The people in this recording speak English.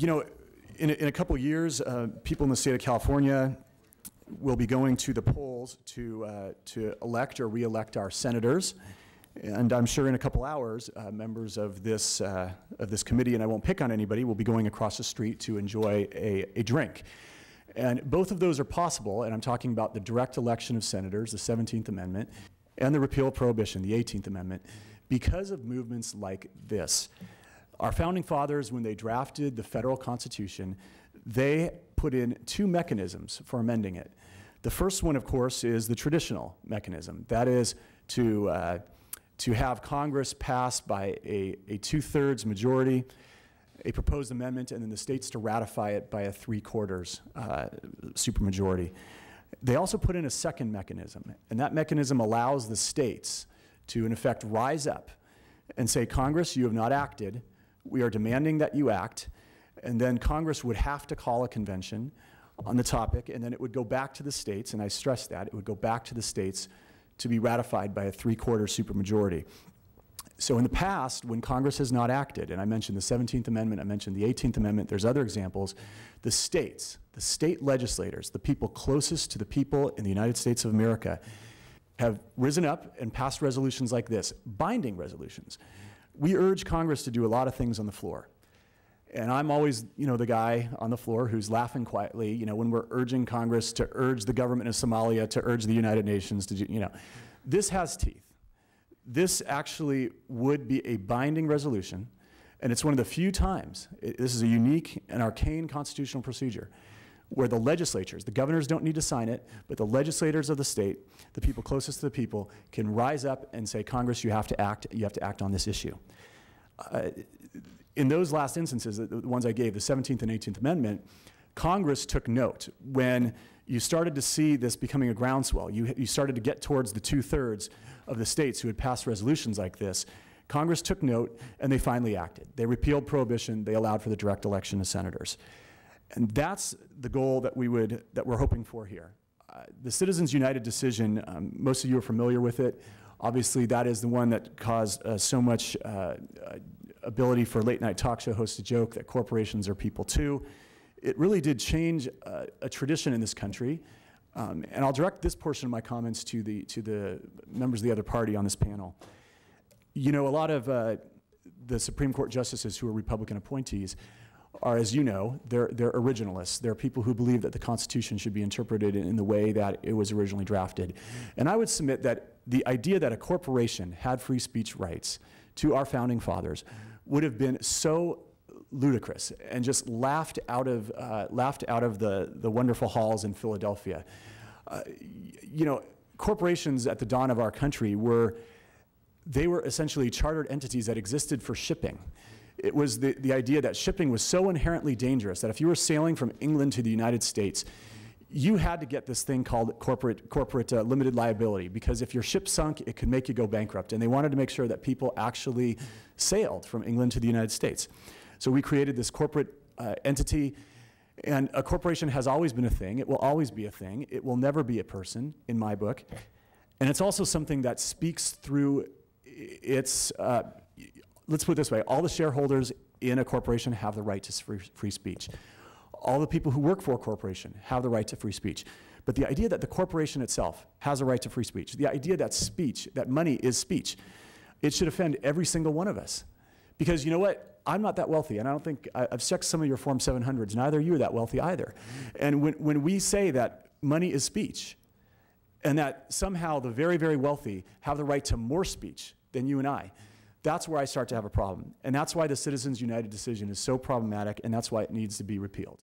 you know, in a, in a couple years, uh, people in the state of California will be going to the polls to, uh, to elect or re-elect our senators. And I'm sure in a couple hours, uh, members of this, uh, of this committee, and I won't pick on anybody, will be going across the street to enjoy a, a drink. And both of those are possible, and I'm talking about the direct election of senators, the 17th Amendment, and the repeal of prohibition, the 18th Amendment, because of movements like this. Our founding fathers, when they drafted the federal constitution, they put in two mechanisms for amending it. The first one, of course, is the traditional mechanism. That is to, uh, to have Congress pass by a, a two-thirds majority a proposed amendment and then the states to ratify it by a three-quarters uh, supermajority. They also put in a second mechanism, and that mechanism allows the states to, in effect, rise up and say, Congress, you have not acted. We are demanding that you act. And then Congress would have to call a convention on the topic, and then it would go back to the states, and I stress that, it would go back to the states to be ratified by a three-quarter supermajority. So in the past, when Congress has not acted, and I mentioned the 17th Amendment, I mentioned the 18th Amendment, there's other examples, the states, the state legislators, the people closest to the people in the United States of America, have risen up and passed resolutions like this, binding resolutions. We urge Congress to do a lot of things on the floor. And I'm always, you know, the guy on the floor who's laughing quietly, you know, when we're urging Congress to urge the government of Somalia, to urge the United Nations to do, you know. This has teeth. This actually would be a binding resolution, and it's one of the few times, it, this is a unique and arcane constitutional procedure, where the legislatures, the governors don't need to sign it, but the legislators of the state, the people closest to the people, can rise up and say, Congress, you have to act, you have to act on this issue. Uh, in those last instances, the, the ones I gave, the 17th and 18th Amendment, Congress took note when you started to see this becoming a groundswell. You, you started to get towards the two-thirds of the states who had passed resolutions like this. Congress took note, and they finally acted. They repealed prohibition. They allowed for the direct election of senators. And that's the goal that, we would, that we're hoping for here. Uh, the Citizens United decision, um, most of you are familiar with it. Obviously, that is the one that caused uh, so much uh, uh ability for late night talk show hosts to joke that corporations are people too. It really did change uh, a tradition in this country. Um, and I'll direct this portion of my comments to the, to the members of the other party on this panel. You know, a lot of uh, the Supreme Court justices who are Republican appointees are, as you know, they're, they're originalists. They're people who believe that the Constitution should be interpreted in, the way that it was originally drafted. And I would submit that the idea that a corporation had free speech rights to our founding fathers would have been so ludicrous and just laughed out of, uh, laughed out of the, the wonderful halls in Philadelphia. Uh, you know, corporations at the dawn of our country were, they were essentially chartered entities that existed for shipping. It was the, the idea that shipping was so inherently dangerous that if you were sailing from England to the United States, you had to get this thing called corporate, corporate uh, limited liability because if your ship sunk, it could make you go bankrupt. And they wanted to make sure that people actually sailed from England to the United States. So we created this corporate uh, entity. And a corporation has always been a thing. It will always be a thing. It will never be a person, in my book. And it's also something that speaks through its, uh, let's put it this way, all the shareholders in a corporation have the right to free, free speech. All the people who work for a corporation have the right to free speech. But the idea that the corporation itself has a right to free speech, the idea that speech, that money is speech, it should offend every single one of us. Because you know what? I'm not that wealthy, and I don't think, I, have checked some of your Form 700s, neither are you that wealthy either. And when, when we say that money is speech, and that somehow the very, very wealthy have the right to more speech than you and I, that's where I start to have a problem. And that's why the Citizens United decision is so problematic, and that's why it needs to be repealed.